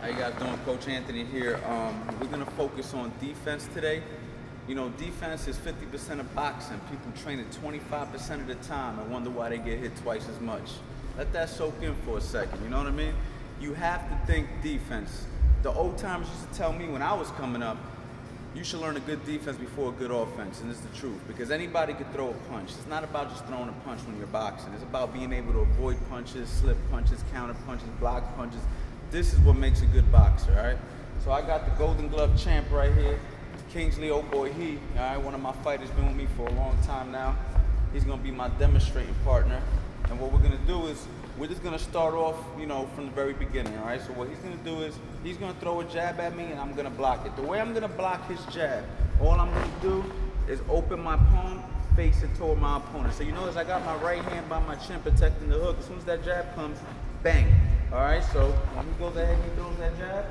How you guys doing? Coach Anthony here. Um, we're gonna focus on defense today. You know, defense is 50% of boxing. People train it 25% of the time and wonder why they get hit twice as much. Let that soak in for a second. You know what I mean? You have to think defense. The old timers used to tell me when I was coming up, you should learn a good defense before a good offense, and it's the truth. Because anybody could throw a punch. It's not about just throwing a punch when you're boxing. It's about being able to avoid punches, slip punches, counter punches, block punches. This is what makes a good boxer, all right? So I got the Golden Glove champ right here, Kingsley Boy He, all right? One of my fighters been with me for a long time now. He's gonna be my demonstrating partner. And what we're gonna do is we're just gonna start off, you know, from the very beginning, all right? So what he's gonna do is he's gonna throw a jab at me and I'm gonna block it. The way I'm gonna block his jab, all I'm gonna do is open my palm, face it toward my opponent. So you notice I got my right hand by my chin protecting the hook. As soon as that jab comes, bang. All right, so when he goes ahead and he throws that jab,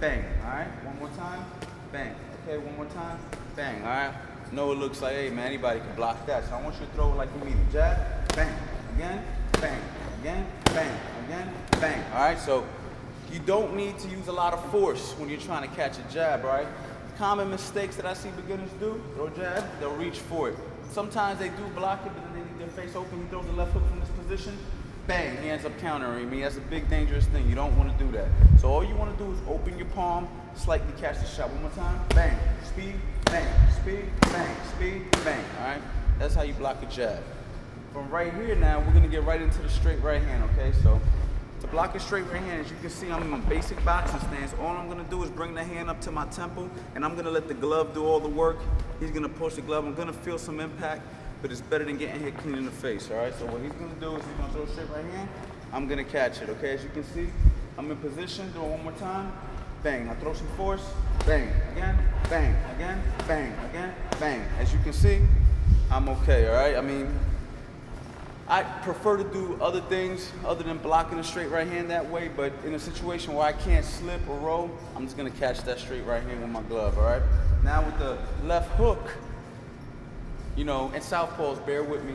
bang. All right, one more time, bang. Okay, one more time, bang. All right. No, it looks like, hey man, anybody can block that. So I want you to throw it like you mean. Jab, bang, again, bang again, bang, again, bang. All right, so you don't need to use a lot of force when you're trying to catch a jab, right? Common mistakes that I see beginners do, throw jab, they'll reach for it. Sometimes they do block it, but then they leave their face open. He throws the left hook from this position, bang, he ends up countering me. That's a big dangerous thing. You don't want to do that. So all you want to do is open your palm, slightly catch the shot. One more time, bang, speed, bang, speed, bang, speed, bang. All right, that's how you block a jab. From right here now, we're gonna get right into the straight right hand, okay? So to block a straight right hand, as you can see, I'm in basic boxing stance. All I'm gonna do is bring the hand up to my temple, and I'm gonna let the glove do all the work. He's gonna push the glove. I'm gonna feel some impact, but it's better than getting hit clean in the face, all right? So what he's gonna do is he's gonna throw a straight right hand. I'm gonna catch it, okay? As you can see, I'm in position, do it one more time. Bang, I throw some force, bang, again, bang, again, bang, again, bang. As you can see, I'm okay, all right? I mean, I prefer to do other things other than blocking a straight right hand that way, but in a situation where I can't slip or roll, I'm just gonna catch that straight right hand with my glove, all right? Now with the left hook, you know, and southpaws, bear with me,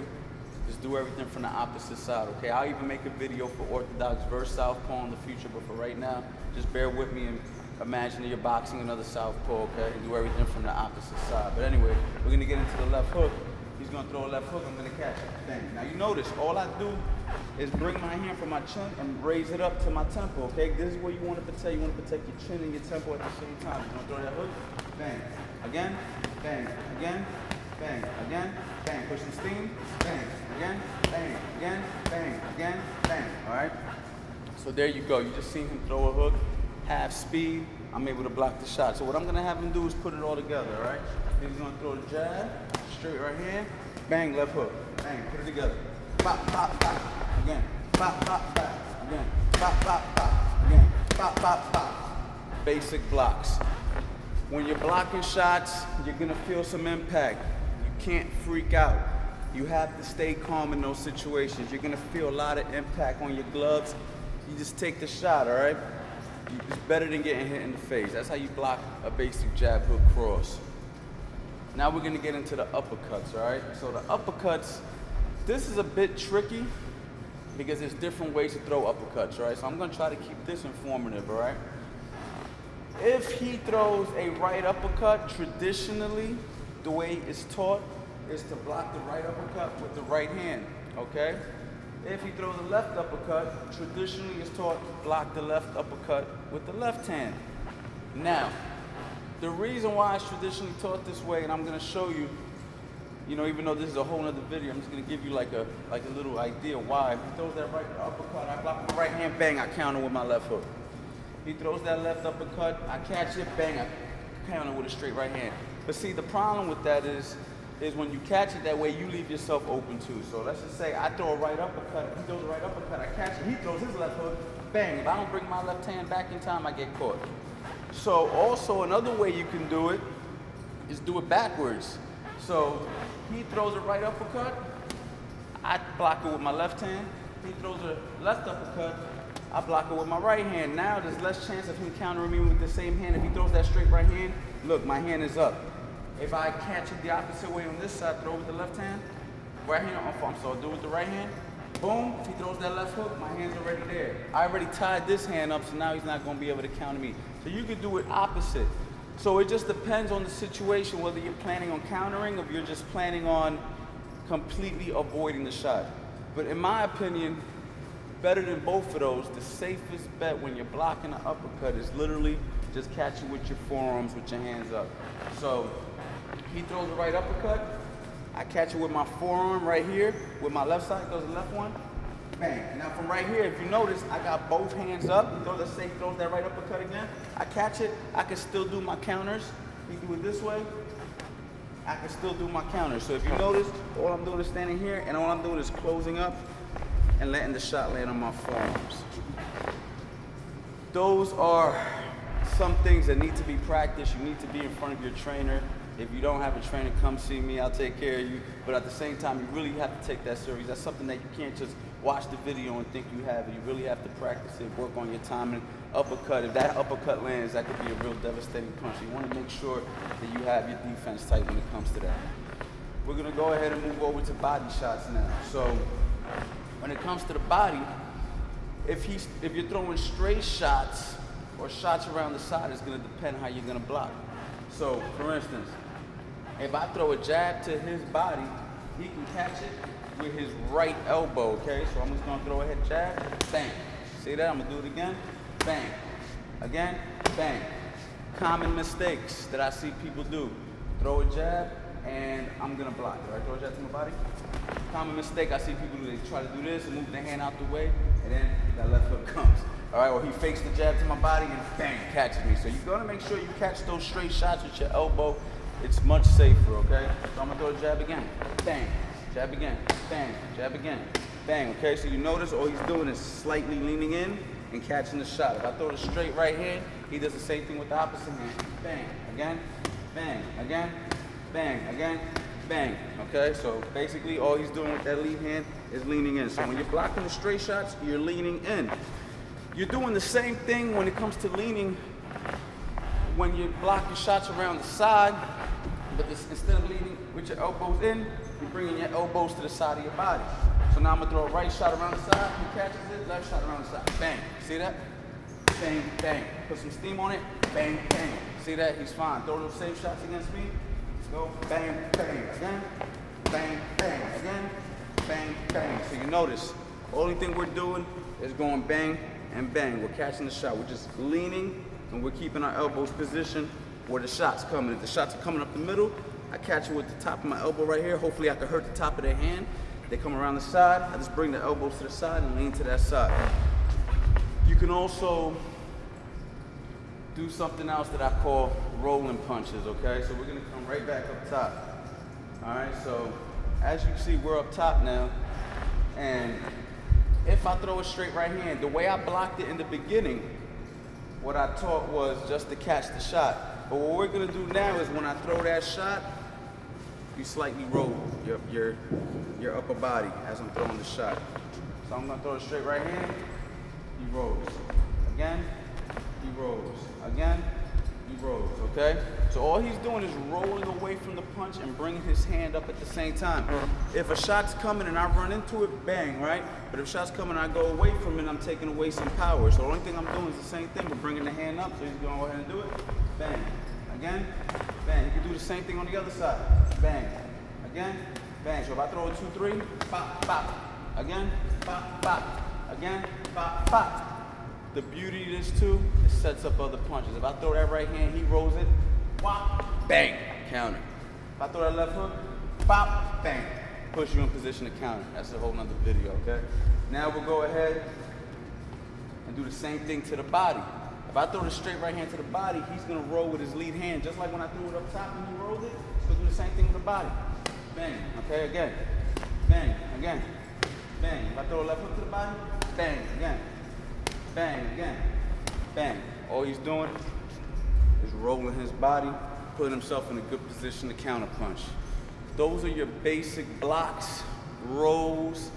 just do everything from the opposite side, okay? I'll even make a video for orthodox versus southpaw in the future, but for right now, just bear with me and imagine that you're boxing another southpaw, okay? Do everything from the opposite side. But anyway, we're gonna get into the left hook. He's gonna throw a left hook, I'm gonna catch it. Bang. Now you notice, all I do is bring my hand from my chin and raise it up to my temple, okay? This is where you wanna protect, you wanna protect your chin and your temple at the same time. You wanna throw that hook, bang. Again, bang, again, bang, again, bang. Push some steam, bang, again, bang, again, bang, again, bang, all right? So there you go, you just seen him throw a hook, half speed, I'm able to block the shot. So what I'm gonna have him do is put it all together, all right? He's gonna throw a jab, straight right hand, bang, left hook, bang, put it together. Pop, pop, pop, again, pop, pop, pop, again, pop, pop, pop, again, pop, pop, pop. Basic blocks. When you're blocking shots, you're gonna feel some impact. Can't freak out. You have to stay calm in those situations. You're gonna feel a lot of impact on your gloves. You just take the shot, all right? It's better than getting hit in the face. That's how you block a basic jab hook cross. Now we're gonna get into the uppercuts, all right? So the uppercuts, this is a bit tricky because there's different ways to throw uppercuts, right? So I'm gonna try to keep this informative, all right? If he throws a right uppercut, traditionally, the way it's taught is to block the right uppercut with the right hand, okay? If he throws the left uppercut, traditionally it's taught to block the left uppercut with the left hand. Now, the reason why it's traditionally taught this way, and I'm gonna show you, you know, even though this is a whole other video, I'm just gonna give you like a like a little idea why. If he throws that right uppercut, I block my right hand, bang, I counter with my left hook. He throws that left uppercut, I catch it, bang, I counter with a straight right hand. But see, the problem with that is, is when you catch it that way, you leave yourself open too. So let's just say I throw a right uppercut, he throws a right uppercut, I catch it, he throws his left hook, bang. If I don't bring my left hand back in time, I get caught. So also another way you can do it is do it backwards. So he throws a right uppercut, I block it with my left hand. He throws a left uppercut, I block it with my right hand. Now there's less chance of him countering me with the same hand. If he throws that straight right hand, look, my hand is up. If I catch it the opposite way on this side, throw with the left hand, right hand, I'm sorry, do it with the right hand, Boom, if he throws that left hook, my hand's already there. I already tied this hand up, so now he's not gonna be able to counter me. So you could do it opposite. So it just depends on the situation, whether you're planning on countering or you're just planning on completely avoiding the shot. But in my opinion, better than both of those, the safest bet when you're blocking an uppercut is literally just catch it with your forearms with your hands up. So he throws the right uppercut, I catch it with my forearm right here, with my left side, goes the left one, bang. Now from right here, if you notice, I got both hands up. He throws, let's say he throws that right uppercut again. I catch it, I can still do my counters. He do it this way, I can still do my counters. So if you notice, all I'm doing is standing here, and all I'm doing is closing up and letting the shot land on my forearms. Those are some things that need to be practiced. You need to be in front of your trainer. If you don't have a trainer, come see me. I'll take care of you. But at the same time, you really have to take that serious. That's something that you can't just watch the video and think you have it. You really have to practice it, work on your timing. Uppercut, if that uppercut lands, that could be a real devastating punch. You want to make sure that you have your defense tight when it comes to that. We're going to go ahead and move over to body shots now. So when it comes to the body, if he's if you're throwing straight shots or shots around the side, it's going to depend how you're going to block. So, for instance, if I throw a jab to his body, he can catch it with his right elbow, okay? So I'm just gonna throw a head jab, bang. See that? I'm gonna do it again, bang. Again, bang. Common mistakes that I see people do. Throw a jab, and I'm gonna block it, right? Throw a jab to my body. Common mistake I see people do, they try to do this and move their hand out the way, and then that left hook comes. All right, or he fakes the jab to my body and bang, catches me. So you're gonna make sure you catch those straight shots with your elbow. It's much safer, okay? So I'm gonna throw a jab again, bang, jab again, bang, jab again, bang, okay? So you notice all he's doing is slightly leaning in and catching the shot. If I throw the straight right hand, he does the same thing with the opposite hand. Bang, again, bang, again, bang, again, bang, okay? So basically all he's doing with that lead hand is leaning in. So when you're blocking the straight shots, you're leaning in. You're doing the same thing when it comes to leaning when you block your shots around the side, but this, instead of leaning with your elbows in, you're bringing your elbows to the side of your body. So now I'm gonna throw a right shot around the side, he catches it, left shot around the side, bang. See that? Bang, bang. Put some steam on it, bang, bang. See that? He's fine. Throw those same shots against me. Let's go bang, bang, again, bang, bang, again, bang, bang. So you notice, only thing we're doing is going bang and bang. We're catching the shot. We're just leaning and we're keeping our elbows positioned where the shot's coming. If the shots are coming up the middle, I catch it with the top of my elbow right here. Hopefully I can hurt the top of their hand. They come around the side, I just bring the elbows to the side and lean to that side. You can also do something else that I call rolling punches, okay? So we're gonna come right back up top. All right, so as you can see, we're up top now. And if I throw a straight right hand, the way I blocked it in the beginning, what I taught was just to catch the shot. But what we're gonna do now is when I throw that shot, you slightly roll your, your, your upper body as I'm throwing the shot. So I'm gonna throw a straight right hand, he rolls. Again, he rolls. Again, he rolls, okay? So all he's doing is rolling away from the punch and bringing his hand up at the same time. If a shot's coming and I run into it, bang, right? But if shot's coming and I go away from it, I'm taking away some power. So the only thing I'm doing is the same thing, but bringing the hand up. So he's gonna go ahead and do it. Bang. Again, bang. You can do the same thing on the other side. Bang. Again, bang. So if I throw a two, three, pop, pop. Again, pop, pop. Again, pop, pop. The beauty of this too, it sets up other punches. If I throw that right hand, he rolls it, whop, bang, counter. If I throw that left hook, pop, bang, push you in position to counter. That's a whole nother video, okay? Now we'll go ahead and do the same thing to the body. If I throw the straight right hand to the body, he's gonna roll with his lead hand, just like when I threw it up top and he rolled it, gonna do the same thing with the body. Bang, okay, again. Bang, again. Bang. If I throw a left hook to the body, bang, again. Bang, again. Bang. All he's doing is rolling his body, putting himself in a good position to counterpunch. Those are your basic blocks, rolls.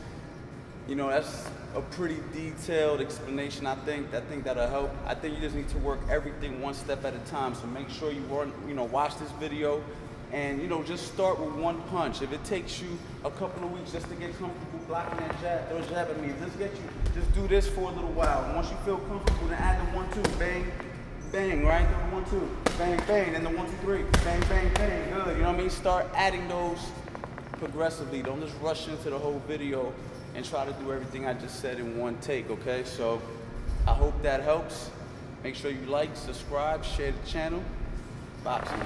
You know, that's a pretty detailed explanation, I think. I think that'll help. I think you just need to work everything one step at a time. So make sure you run, you know, watch this video, And you know, just start with one punch. If it takes you a couple of weeks just to get comfortable blocking that jab, those jab at me, just get you, just do this for a little while. Once you feel comfortable, then add the one, two, bang, bang, right? The one, two, bang, bang, and the one, two, three, bang, bang, bang, good. You know what I mean? Start adding those progressively. Don't just rush into the whole video and try to do everything I just said in one take, okay? So I hope that helps. Make sure you like, subscribe, share the channel. Boxing.